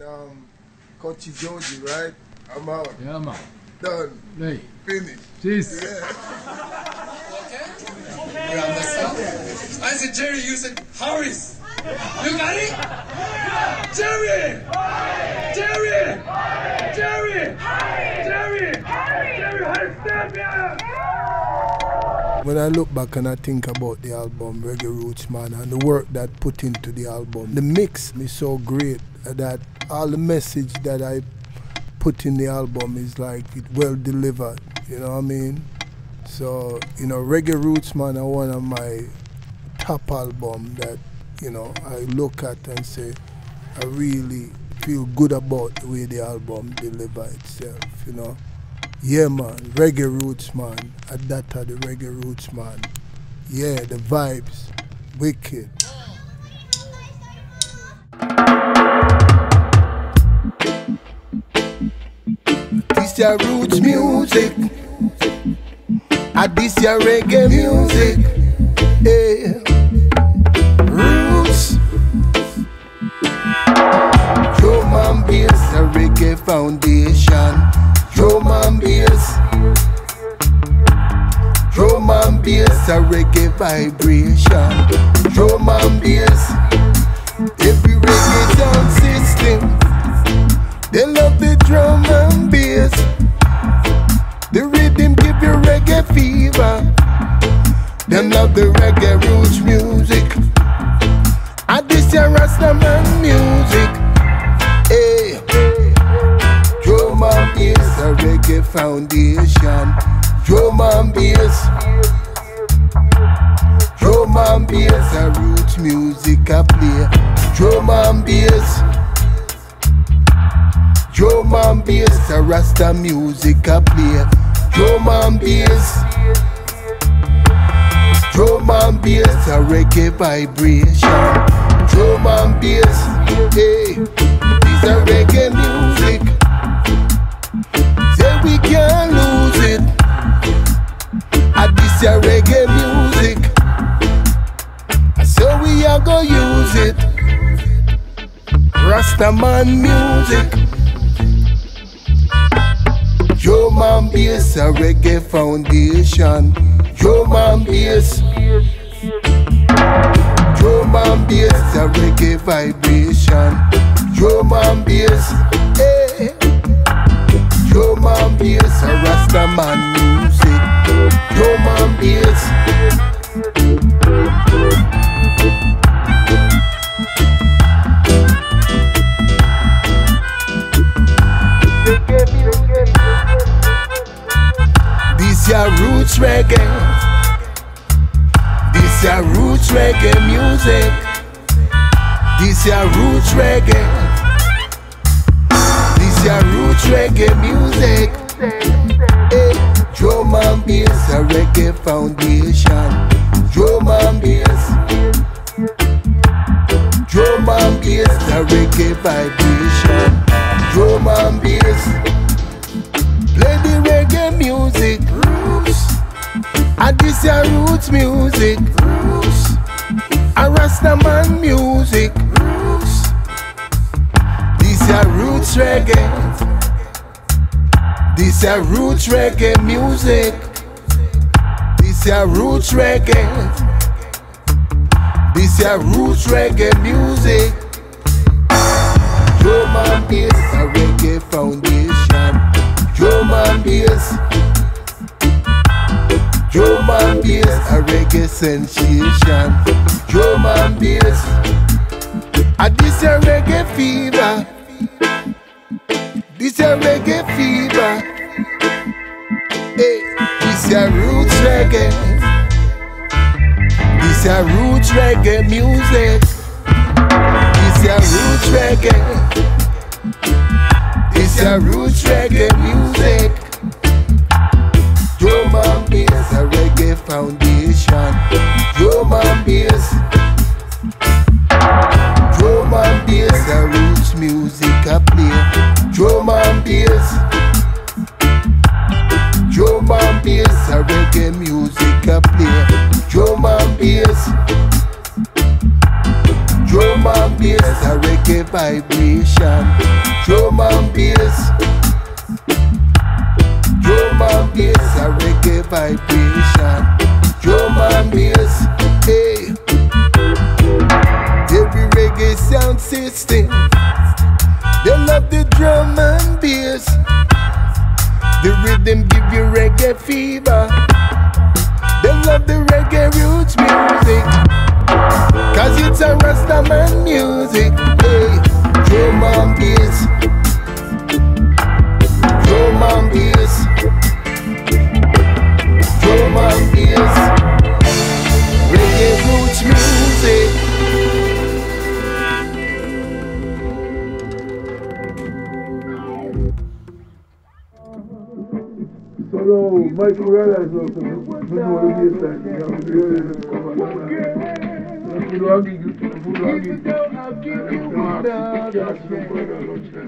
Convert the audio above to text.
and um, Kochi Joji, right? I'm out. Yeah, man. Done. Hey, Finished. cheers. Yeah. You understand? I said, Jerry, you said, Harris. You got it? Jerry! Jerry! Jerry! Jerry! Jerry, Harris, stand here! When I look back and I think about the album Reggae Roots Man and the work that put into the album, the mix is so great that all the message that I put in the album is like it well delivered. You know what I mean? So you know, Reggae Roots Man are one of my top album that you know I look at and say I really feel good about the way the album deliver itself. You know. Yeah, man. Reggae roots, man. At that are the reggae roots, man. Yeah, the vibes. Wicked. This your roots music. And this your reggae music. Yeah. Roots. Drum and bass, a reggae foundation. A reggae vibration. Drum and bass. Every reggae sound system. They love the drum and bass. The rhythm give you reggae fever. Them love the reggae roots music. And this your Rastaman music. Hey. Drum and bass, a reggae foundation. Drum and bass. A roots music I play. Drum and bass. Drum and bass, a Rasta music I play. Drum and bass. Drum and bass, a reggae vibration. Drum and bass, hey, this a reggae it. Rastaman music. Drum and bass, a reggae foundation. Drum and bass. Drum and bass, a reggae vibration. Drum and bass, eh. hey. Drum and bass, a Rastaman music. Drum and bass. Roots reggae. This your roots reggae music. This your roots reggae. This your roots reggae music. Hey, drum and bass, a reggae foundation. Drum and bass. Drum and bass, a reggae vibration. Drum and bass. Play the reggae music. This your roots music. Roots. A Rastaman music. Roots. This your roots reggae. This your roots reggae music. This your roots reggae. This your roots reggae music. Sensation. Drum and bass. And ah, this a reggae fever. This a reggae fever. Hey, this a roots reggae. This a roots reggae music. This a roots reggae. This a roots reggae music. Drum and bass, a reggae foundation. Drum and bass. Drum and bass, a roots music I play. Drum and bass. Drum and bass, a reggae music I play. Drum and bass. Drum and bass, a reggae vibration. Drum and bass. Drum and bass, a reggae vibration. The rhythm give you reggae fever. They love the reggae roots music. Cause it's a Rastaman music. Mike Morales also. Nínú orí ẹ̀sà ìyá orí ẹ̀rẹ̀ ló kọ́ bá lára. Fúlọ́ọ̀gì yìí tó fúlọ́ọ̀gì. Ẹ̀rọ máa fi kíkẹ́ àti ìgbọ́dọ̀ lọ́sẹ̀.